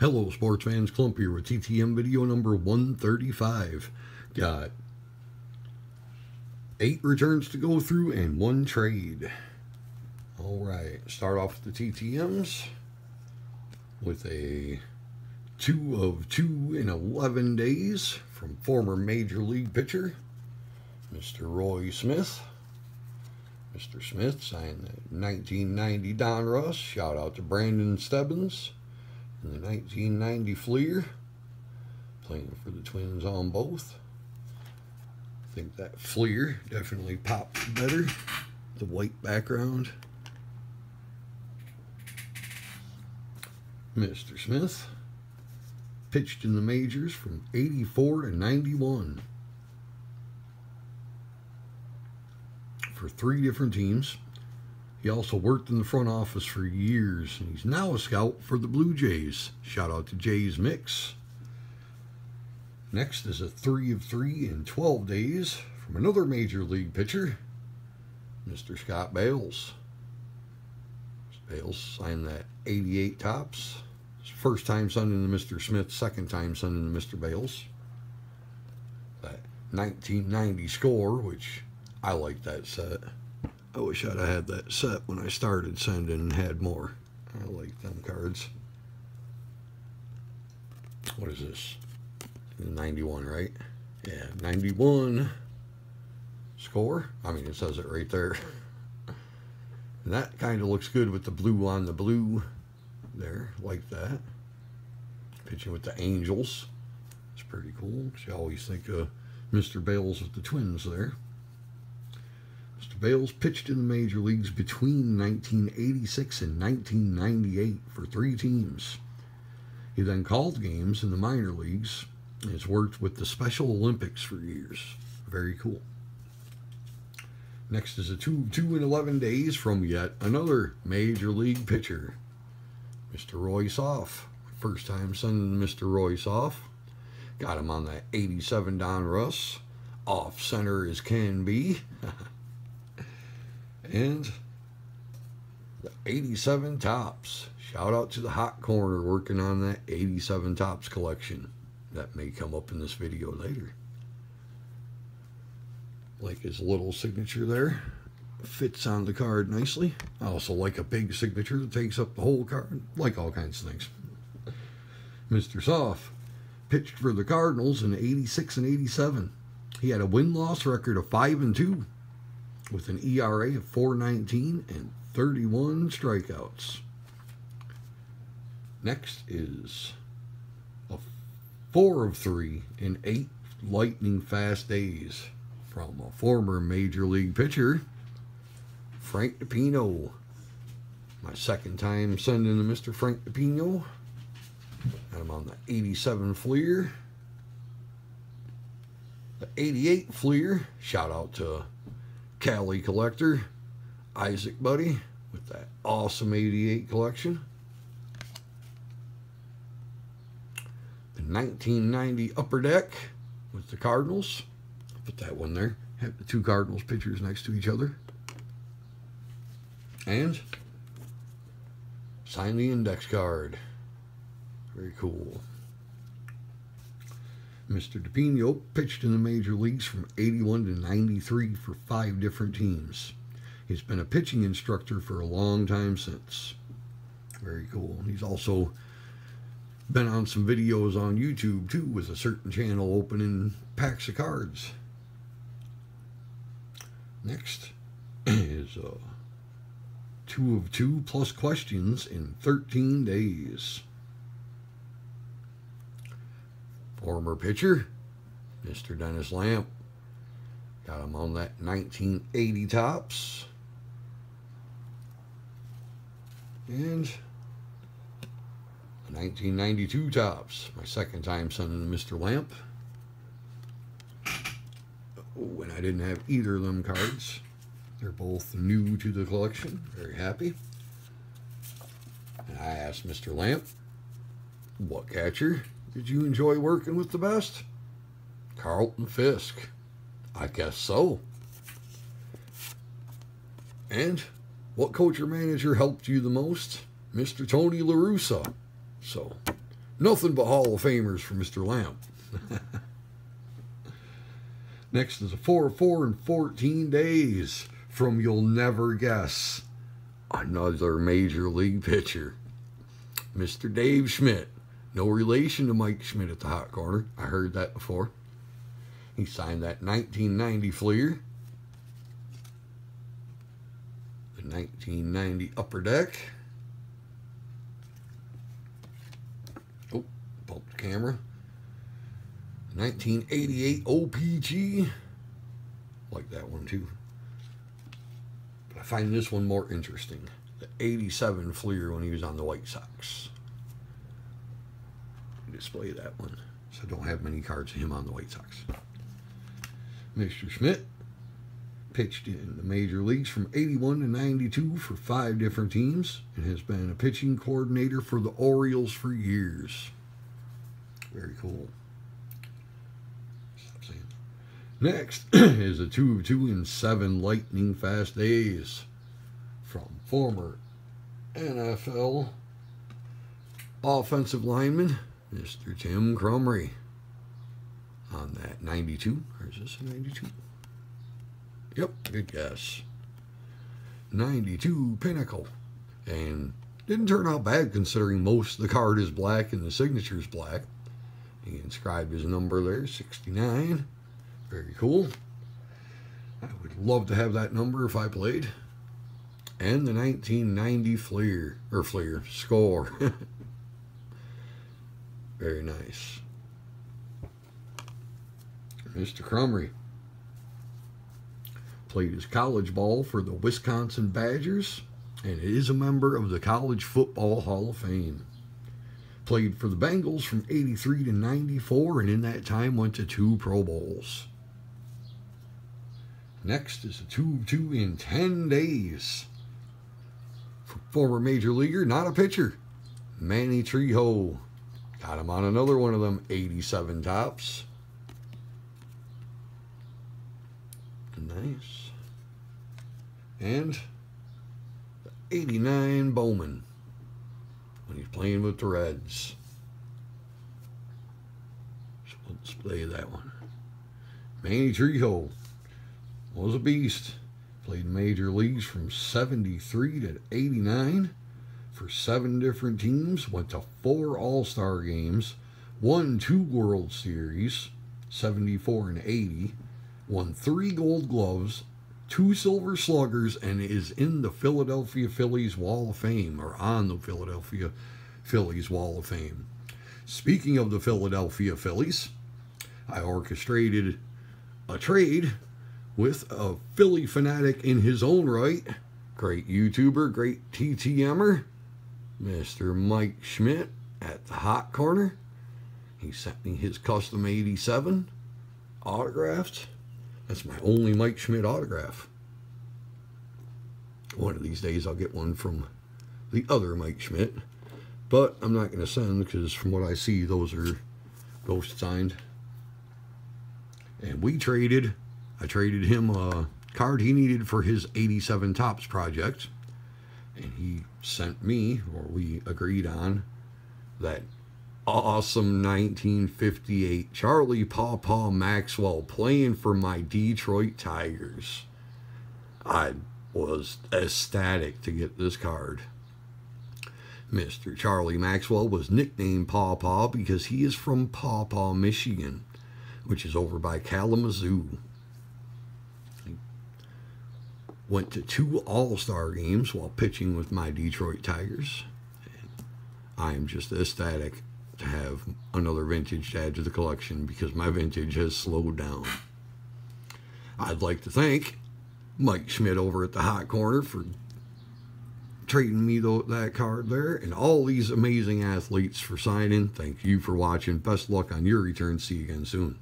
Hello, sports fans. Klummp here with TTM video number 135. Got eight returns to go through and one trade. All right, start off with the TTMs with a two of two in 11 days from former Major League pitcher, Mr. Roy Smith. Mr. Smith signed the 1990 Donruss. Shout out to Brandon Stebbins the 1990 Fleer, playing for the Twins on both. I think that Fleer definitely pops better, the white background. Mr. Smith pitched in the majors from 84 to 91 for three different teams. He also worked in the front office for years, and he's now a scout for the Blue Jays. Shout out to Jays Mix. Next is a 3 of 3 in 12 days from another major league pitcher, Mr. Scott Bailes. Bailes signed that 88 Topps. First time sending to Mr. Smith, second time sending to Mr. Bailes. That 1990 score, which I like that set. I wish I'd have had that set when I started sending and had more. I like them cards. What is this? 91, right? Yeah, 91 score. I mean, it says it right there. And that kind of looks good with the blue on the blue there, like that. Pitching with the Angels. It's pretty cool. You always think of Mr. Bailes with the Twins there. Mr. Bailes pitched in the major leagues between 1986 and 1998 for three teams. He then called games in the minor leagues and has worked with the Special Olympics for years. Very cool. Next is a 2 2 and 11 days from yet another major league pitcher, Mr. Ray Soff. First time sending Mr. Ray Soff. Got him on that 87 Donruss. Off center as can be. And the 87 Topps. Shout out to the Hot Corner working on that 87 Topps collection. That may come up in this video later like his little signature there fits on the card nicely I also like a big signature that takes up the whole card like all kinds of things Mr. Soff pitched for the Cardinals in 86 and 87 he had a win-loss record of 5 and 2 with an ERA of 419 and 31 strikeouts next is a 4 of 3 in 8 lightning fast days from a former major league pitcher, Frank DiPino. My second time sending to Mr. Frank DiPino. Him on the 87 Fleer. The 88 Fleer. Shout out to Cali Collector, Isaac Buddy, with that awesome 88 collection. The 1990 Upper Deck with the Cardinals. Put that one there. Have the two Cardinals pictures next to each other. And sign the index card. Very cool. Mr. DiPino pitched in the major leagues from 81 to 93 for five different teams. He's been a pitching instructor for a long time since. Very cool. He's also been on some videos on YouTube too with a certain channel opening packs of cards. Next is uh, two of two plus questions in 13 days. Former pitcher, Mr. Dennis Lamp. Got him on that 1980 Topps. And the 1992 Topps. My second time sending Mr. Lamp. Oh, and I didn't have either of them cards. They're both new to the collection. Very happy. And I asked Mr. Lamp, what catcher did you enjoy working with the best? Carlton Fisk. I guess so. And what coach or manager helped you the most? Mr. Tony LaRussa. So, Nothing but Hall of Famers for Mr. Lamp. Next is a 4 4 and 14 days from You'll Never Guess. Another major league pitcher. Mr. Dave Schmidt. No relation to Mike Schmidt at the hot corner. I heard that before. He signed that 1990 Fleer. The 1990 Upper Deck. Oh, bumped the camera. 1988 OPC. Like that one too. But I find this one more interesting. The 87 Fleer when he was on the White Sox. Display that one. So don't have many cards of him on the White Sox. Mr. Schmidt pitched in the major leagues from 81 to 92 for five different teams and has been a pitching coordinator for the Orioles for years. Very cool. Stop saying. Next is a 2 of 2 in 7 lightning fast days from former NFL offensive lineman Mr. Tim Krumrie on that 92. Or is this a 92? Yep, good guess. 92 Pinnacle. And didn't turn out bad considering most of the card is black and the signature is black. He inscribed his number there, 69. Very cool. I would love to have that number if I played. And the 1990 Fleer, or Fleer, score. Very nice. Mr. Krumrie played his college ball for the Wisconsin Badgers and is a member of the College Football Hall of Fame. Played for the Bengals from 83 to 94 and in that time went to two Pro Bowls. Next is a 2 2 in 10 days. Former major leaguer, not a pitcher, Manny Trillo. Got him on another one of them 87 Topps. Nice. And 89 Bowman when he's playing with the Reds. So we'll display that one. Manny Trillo was a beast. Played major leagues from 73 to 89 for seven different teams. Went to four All Star games. Won two World Series, 74 and 80. Won three Gold Gloves, two Silver Sluggers, and is in the Philadelphia Phillies Wall of Fame, or on the Philadelphia Phillies Wall of Fame. Speaking of the Philadelphia Phillies, I orchestrated a trade with a Philly fanatic in his own right, great YouTuber, great TTMer, Mr. Mike Schmidt at the Hot Corner. He sent me his custom 87 autographed. That's my only Mike Schmidt autograph. One of these days I'll get one from the other Mike Schmidt. But I'm not going to send because from what I see, those are ghost signed. And we traded I traded him a card he needed for his 87 Topps project. And he sent me, or we agreed on, that awesome 1958 Charlie Paw Paw Maxwell playing for my Detroit Tigers. I was ecstatic to get this card. Mr. Charlie Maxwell was nicknamed Paw Paw because he is from Paw Paw, Michigan, which is over by Kalamazoo went to two All-Star games while pitching with my Detroit Tigers. I am just ecstatic to have another vintage to add to the collection because my vintage has slowed down. I'd like to thank Mike Schmidt over at the Hot Corner for trading me that card there and all these amazing athletes for signing. Thank you for watching. Best luck on your return. See you again soon.